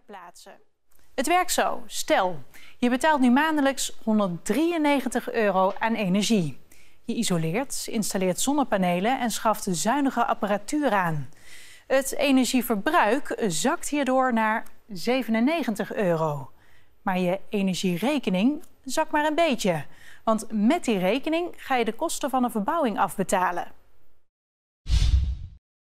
plaatsen. Het werkt zo. Stel, je betaalt nu maandelijks 193 euro aan energie. Je isoleert, installeert zonnepanelen en schaft zuinige apparatuur aan. Het energieverbruik zakt hierdoor naar 97 euro. Maar je energierekening zakt maar een beetje. Want met die rekening ga je de kosten van een verbouwing afbetalen.